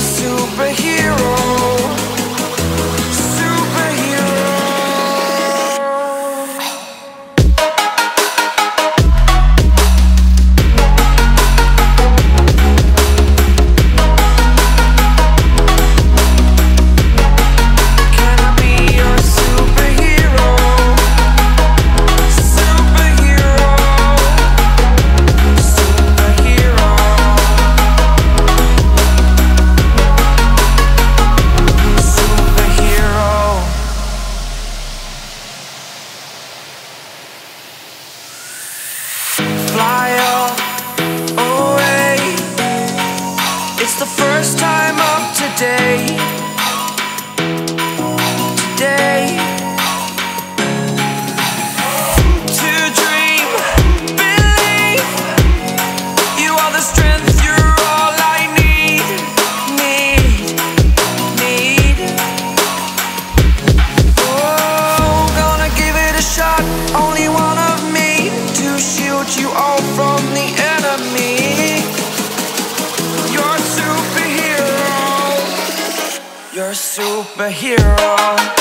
superhero You out from the enemy. Your superhero. Your a superhero.